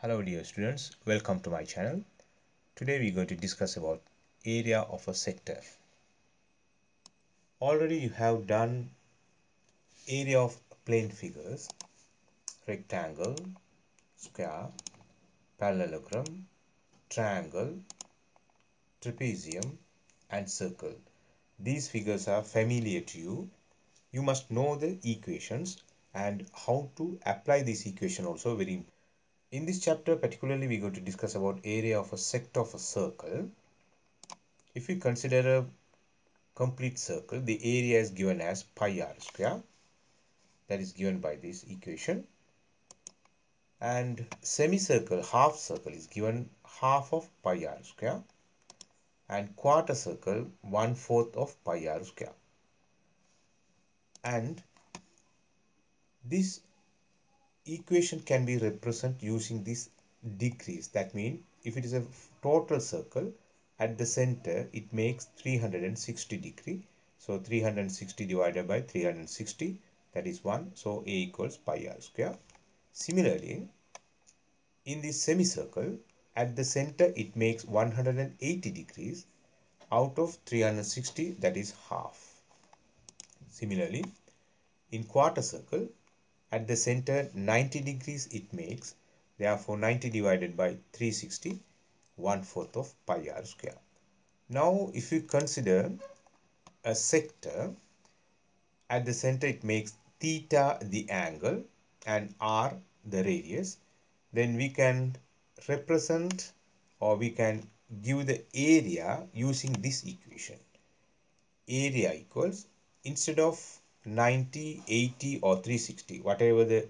Hello dear students, welcome to my channel. Today we are going to discuss about area of a sector. Already you have done area of plane figures, rectangle, square, parallelogram, triangle, trapezium and circle. These figures are familiar to you. You must know the equations and how to apply this equation also very. In this chapter particularly we are going to discuss about area of a sector of a circle. If we consider a complete circle, the area is given as pi r square that is given by this equation and semicircle half circle is given half of pi r square and quarter circle one fourth of pi r square and this equation can be represented using this degrees that means if it is a total circle at the center it makes 360 degree. So 360 divided by 360 that is 1 so a equals pi r square. Similarly in this semicircle at the center it makes 180 degrees. Out of 360 that is half similarly in quarter circle at the center 90 degrees it makes therefore 90 divided by 360 one fourth of pi r square. Now if you consider a sector at the center it makes theta the angle and r the radius then we can represent or we can give the area using this equation area equals instead of 90 80 or 360 whatever the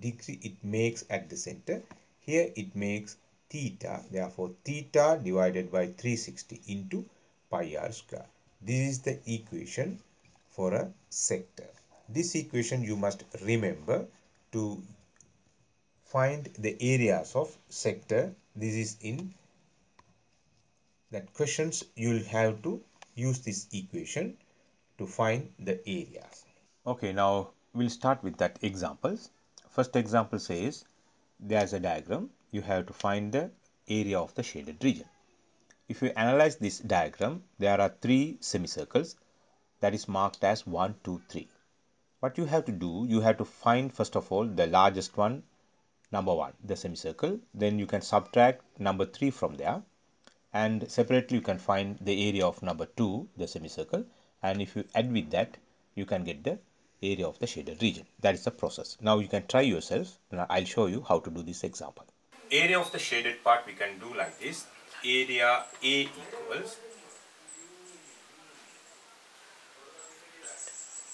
degree it makes at the center here it makes theta therefore theta divided by 360 into pi r square. This is the equation for a sector. This equation you must remember to find the areas of sector. This is in that questions you'll have to use this equation to find the areas. Okay, now we'll start with that examples. First example says there's a diagram. You have to find the area of the shaded region. If you analyze this diagram, there are three semicircles that is marked as 1, 2, 3. What you have to do, you have to find first of all the largest one, number 1, the semicircle. Then you can subtract number 3 from there and separately you can find the area of number 2, the semicircle and if you add with that you can get the area of the shaded region. That is the process. Now you can try yourself. I'll show you how to do this example. Area of the shaded part we can do like this. Area a equals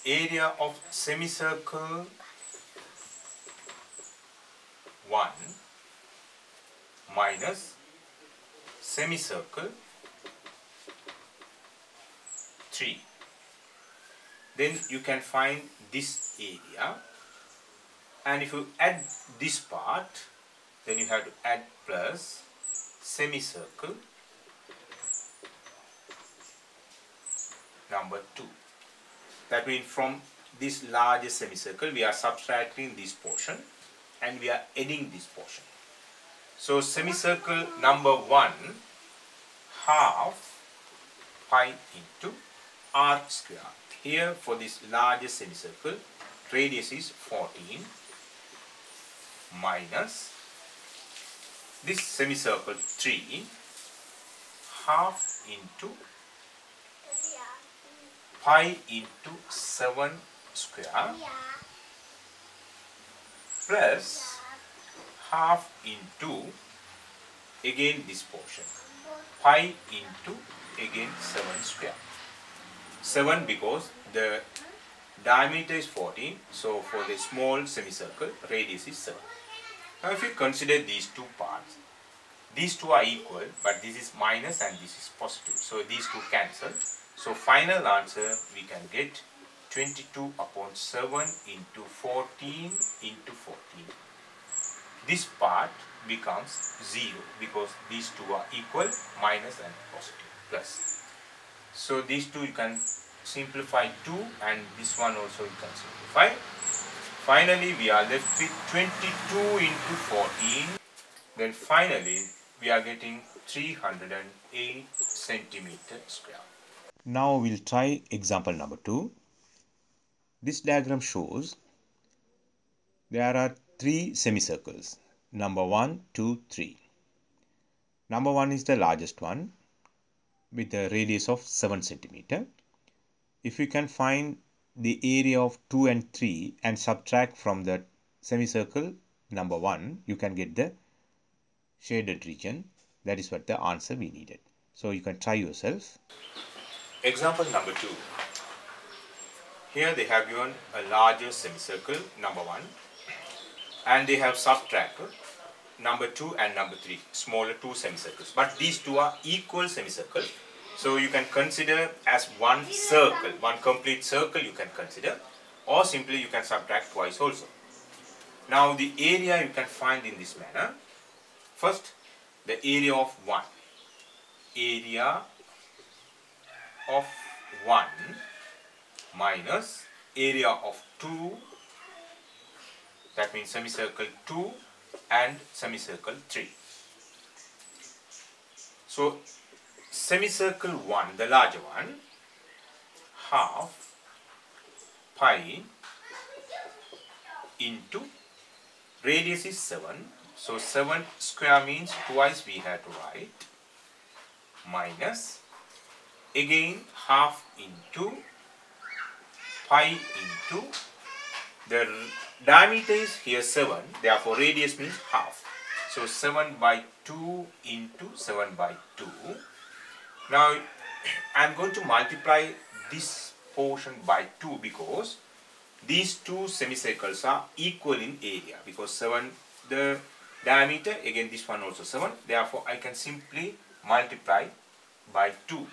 area of semicircle 1 minus semicircle 3 then you can find this area. And if you add this part then you have to add plus semicircle number 2 that means from this largest semicircle we are subtracting this portion and we are adding this portion. So semicircle number 1 half pi into r square here for this largest semicircle, radius is 14 minus this semicircle 3 half into pi into 7 square plus half into again this portion pi into again 7 square 7 because the diameter is 14 so for the small semicircle radius is 7 now if you consider these two parts these two are equal but this is minus and this is positive. So these two cancel. So final answer we can get 22 upon 7 into 14 into 14 this part becomes 0 because these two are equal minus and positive plus so these two you can simplify 2 and this one also you can simplify. Finally, we are left with 22 into 14. Then finally, we are getting 308 centimeter square. Now we'll try example number 2. This diagram shows there are three semicircles. Number 1, 2, 3. Number 1 is the largest one with a radius of 7 centimeter. If you can find the area of 2 and 3 and subtract from the semicircle number 1, you can get the shaded region. That is what the answer we needed. So you can try yourself. Example number 2. Here they have given a larger semicircle, number 1, and they have subtracted number 2 and number 3, smaller two semicircles. But these two are equal semicircles. So you can consider as one circle, one complete circle you can consider or simply you can subtract twice also. Now the area you can find in this manner. First, the area of 1. Area of 1 minus area of 2 that means semicircle 2 and semicircle 3. So semicircle 1, the larger one, half pi into radius is 7. So 7 square means twice we have to write minus again half into pi into the diameter is here 7 therefore radius means half. So 7 by 2 into 7 by 2 now I'm going to multiply this portion by 2 because these two semicircles are equal in area. Because 7 the diameter again this one also 7 therefore I can simply multiply by 2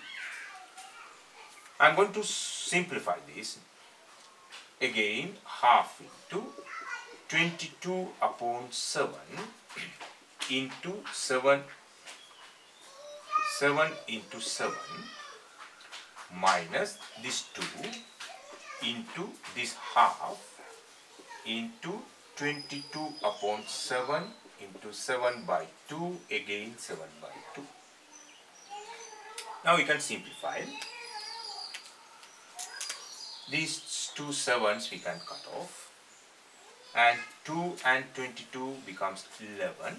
I'm going to simplify this again half into 22 upon 7 into 7 7 into 7 minus this 2 into this half into 22 upon 7 into 7 by 2 again 7 by 2. Now we can simplify. These two sevens we can cut off and 2 and 22 becomes 11.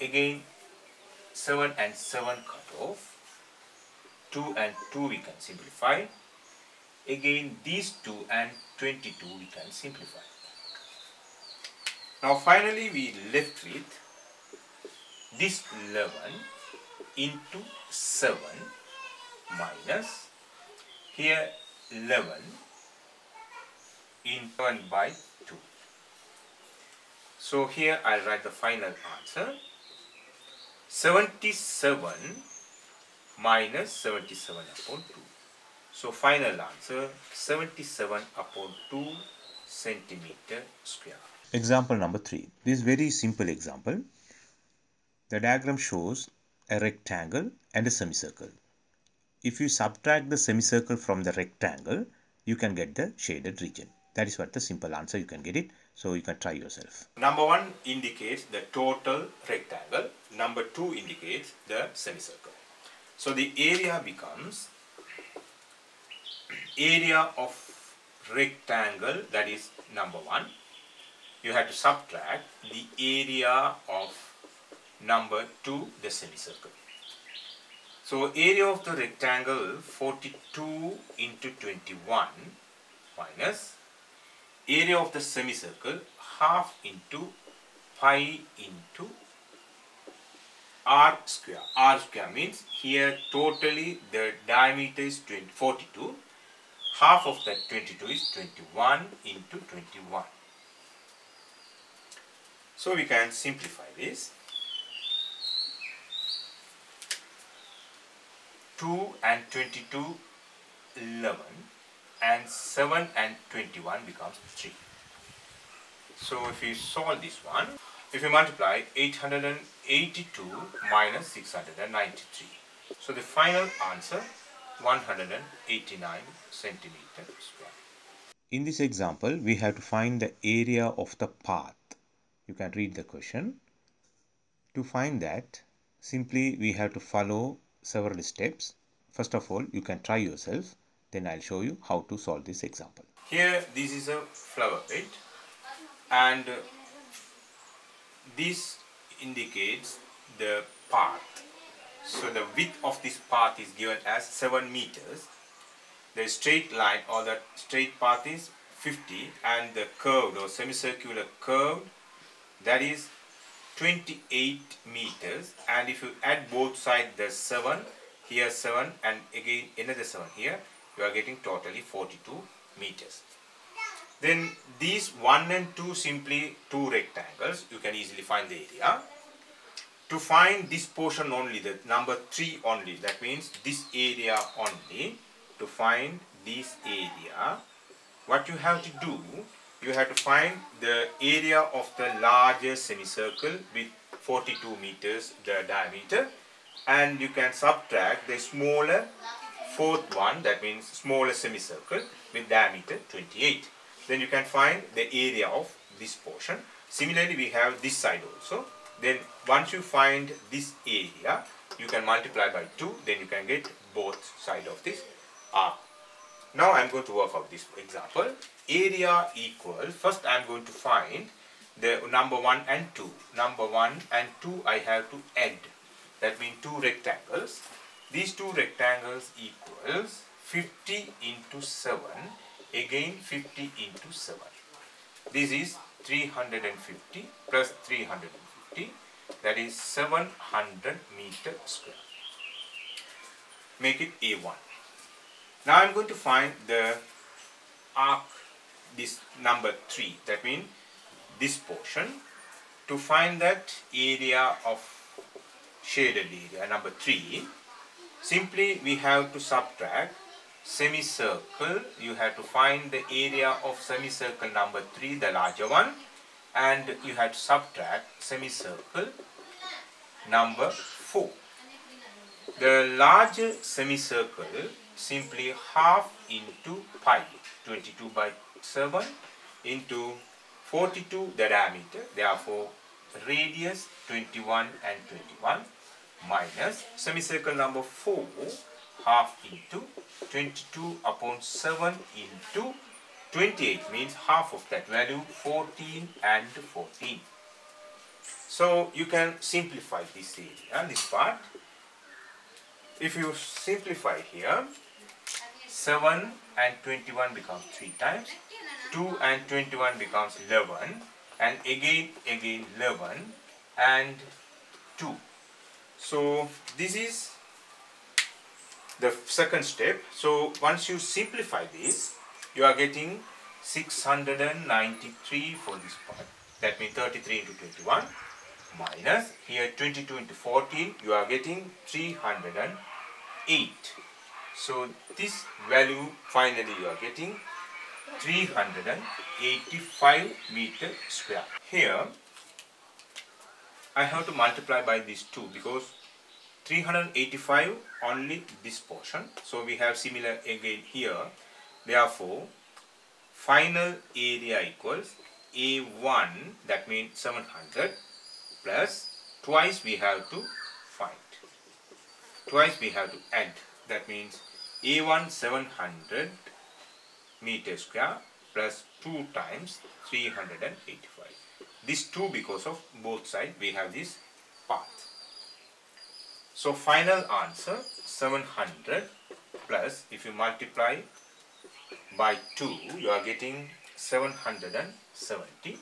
Again 7 and 7 cut off. 2 and 2 we can simplify. Again these 2 and 22 we can simplify. Now finally we left with this 11 into 7 minus here 11 in 1 by 2. So here I'll write the final answer. 77 minus 77 upon 2. So final answer 77 upon 2 centimeter square. Example number 3. This very simple example. The diagram shows a rectangle and a semicircle if you subtract the semicircle from the rectangle, you can get the shaded region. That is what the simple answer you can get it. So you can try yourself. Number one indicates the total rectangle. Number two indicates the semicircle. So the area becomes area of rectangle that is number one. You have to subtract the area of number two the semicircle. So area of the rectangle 42 into 21 minus area of the semicircle half into pi into r square. r square means here totally the diameter is 20, 42. Half of that 22 is 21 into 21. So we can simplify this. 2 and 22 11 and 7 and 21 becomes 3 so if you solve this one if you multiply 882 minus 693 so the final answer 189 centimeter square. In this example, we have to find the area of the path. You can read the question. To find that, simply we have to follow several steps. First of all, you can try yourself. Then I'll show you how to solve this example. Here, this is a flower bed and this indicates the path. So the width of this path is given as 7 meters. The straight line or the straight path is 50 and the curved or semicircular curve that is 28 meters and if you add both sides the 7 here 7 and again another 7 here you are getting totally 42 meters. Then these 1 and 2 simply two rectangles. You can easily find the area. To find this portion only, the number 3 only, that means this area only, to find this area, what you have to do, you have to find the area of the larger semicircle with 42 meters the diameter. And you can subtract the smaller fourth one that means smaller semicircle with diameter 28 then you can find the area of this portion. Similarly we have this side also. Then once you find this area you can multiply by 2 then you can get both side of this arc now I'm going to work out this example. Area equal first I'm going to find the number 1 and 2 number 1 and 2 I have to add. That means two rectangles. These two rectangles equals 50 into 7 again 50 into 7 this is 350 plus 350 that is 700 meter square. Make it A1 now I'm going to find the arc this number 3 that means this portion. To find that area of shaded area number 3 simply we have to subtract semicircle. You have to find the area of semicircle number 3 the larger one and you have to subtract semicircle number 4 the larger semicircle simply half into pi 22 by 7 into 42 the diameter therefore radius 21 and 21 minus semicircle number 4 half into 22 upon 7 into 28 means half of that value 14 and 14. So you can simplify this area, this part. If you simplify here, 7 and 21 becomes 3 times, 2 and 21 becomes 11, and again, again 11, and 2. So this is the second step. So once you simplify this, you are getting 693 for this part. That means 33 into 21 minus here 22 into 14 you are getting 308. So this value finally you are getting 385 meter square. Here I have to multiply by these two because 385 only this portion. So we have similar again here. Therefore, final area equals A1 that means 700 plus twice we have to find. Twice we have to add that means A1 700 meter square plus 2 times 385. This 2 because of both sides we have this path. So final answer 700 plus if you multiply by 2 you are getting 770.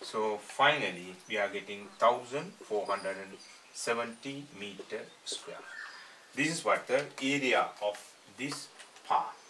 So finally we are getting 1470 meter square. This is what the area of this path